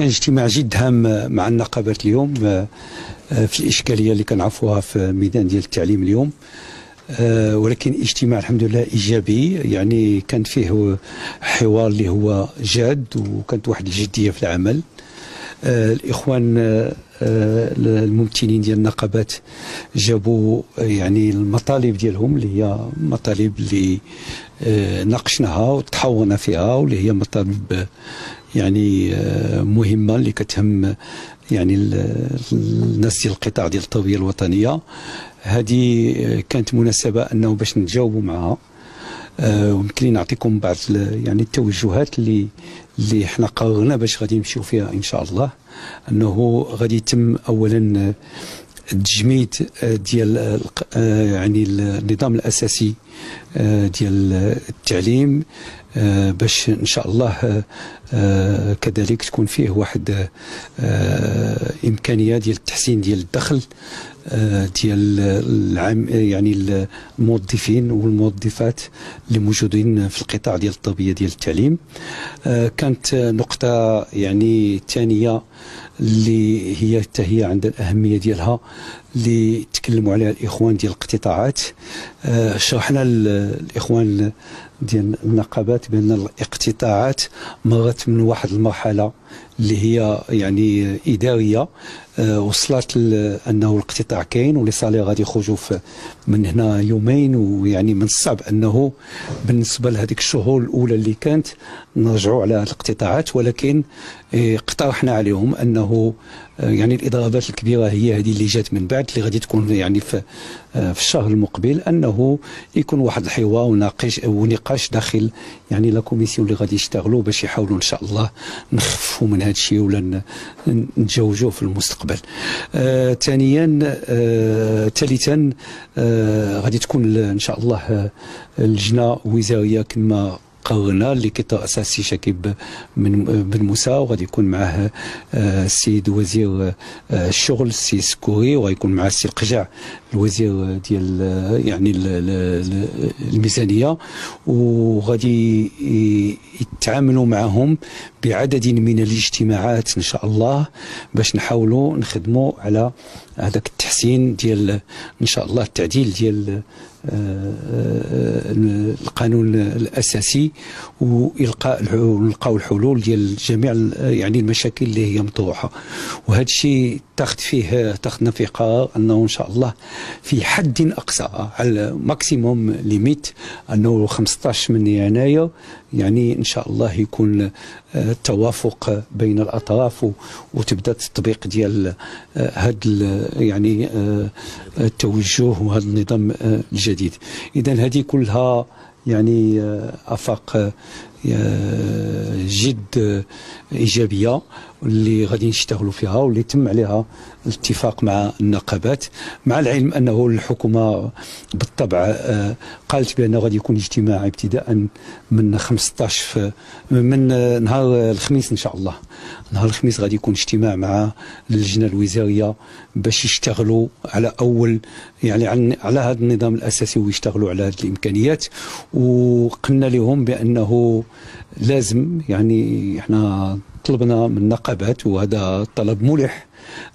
كان اجتماع جد هام مع النقابات اليوم في الإشكالية اللي كنعرفوها في ميدان ديال التعليم اليوم. ولكن اجتماع الحمد لله إيجابي يعني كان فيه حوار اللي هو جاد وكانت واحد الجدية في العمل. الإخوان الممثلين ديال النقابات جابوا يعني المطالب ديالهم اللي هي مطالب اللي ناقشناها وتحاورنا فيها واللي هي مطالب يعني مهمة اللي كتهم يعني الناس ديال القطاع ديال التربية الوطنية. هذه كانت مناسبة أنه باش نتجاوبوا معها. ويمكن لي نعطيكم بعض يعني التوجهات اللي اللي حنا قررنا باش غادي نمشيو فيها إن شاء الله. أنه غادي يتم اولا التجميد ديال يعني النظام الأساسي ديال التعليم باش إن شاء الله كذلك تكون فيه واحد إمكانية ديال التحسين ديال الدخل ديال العام يعني الموظفين والموظفات اللي موجودين في القطاع ديال التربيه ديال التعليم. كانت نقطة يعني ثانية اللي هي حتى هي عندها الأهمية ديالها اللي تكلموا عليها الإخوان ديال الاقتطاعات شرحنا الإخوان ديال النقابات بأن الاقتطاعات مرت من واحد المرحلة اللي هي يعني إدارية. آه، وصلت أنه الاقتطاع كاين ولي صالير غادي يخرجوا من هنا يومين ويعني من الصعب أنه بالنسبة لهذيك الشهور الأولى اللي كانت نرجعوا على الاقتطاعات ولكن آه، اقترحنا عليهم أنه آه، يعني الاضرابات الكبيرة هي هذه اللي جات من بعد اللي غادي تكون يعني في في الشهر المقبل أنه يكون واحد الحوار وناقش ونقاش داخل يعني لا كوميسيون اللي غادي يشتغلوا باش يحاولوا إن شاء الله نخففوا من هذا الشيء ولا نتجاوزوه في المستقبل. آه ثانيا آه ثالثا آه غادي تكون إن شاء الله آه، اللجنة وزاريه كما قررنا اللي كيترأس السي شكيب بن موسى وغادي يكون معاه آه، السيد وزير آه، الشغل السي سكوري وغيكون معاه السي لقجع الوزير ديال يعني الميزانية. وغادي يتعاملوا معهم بعدد من الاجتماعات إن شاء الله باش نحاولوا نخدموا على هذاك التحسين ديال إن شاء الله التعديل ديال آه، آه، القانون الأساسي وإلقاء نلقاو الحلول ديال جميع يعني المشاكل اللي هي مطروحة. وهذا الشيء تاخذ فيه تاخذنا فيه قرار أنه إن شاء الله في حد أقصى au maximum limite أنه 15 من يناير يعني إن شاء الله يكون التوافق آه، بين الأطراف وتبدأ التطبيق ديال هذا يعني التوجه وهذا النظام الجديد. اذا هذه كلها يعني أفاق جد إيجابية اللي غادي نشتغلوا فيها واللي تم عليها الاتفاق مع النقابات مع العلم أنه الحكومة بالطبع آه، قالت بانه غادي يكون اجتماع ابتداء من 15 من نهار الخميس إن شاء الله. نهار الخميس غادي يكون اجتماع مع اللجنة الوزارية باش يشتغلوا على أول يعني على هذا النظام الأساسي ويشتغلوا على هذه الإمكانيات. وقلنا لهم بأنه لازم يعني إحنا طلبنا من النقابات وهذا طلب ملح.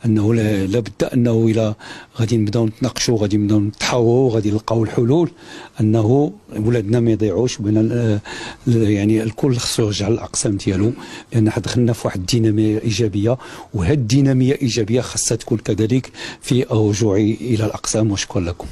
أنه لابد أنه إلى غادي نبداو نتناقشوا غادي نبداو نتحاوروا غادي نلقاو الحلول أنه ولادنا ما يضيعوش بان يعني الكل خصو يرجع للأقسام ديالو لأن دخلنا في واحد الدينامية إيجابية وهذه الدينامية إيجابية خاصها تكون كذلك في الرجوع إلى الأقسام وشكرا لكم.